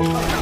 you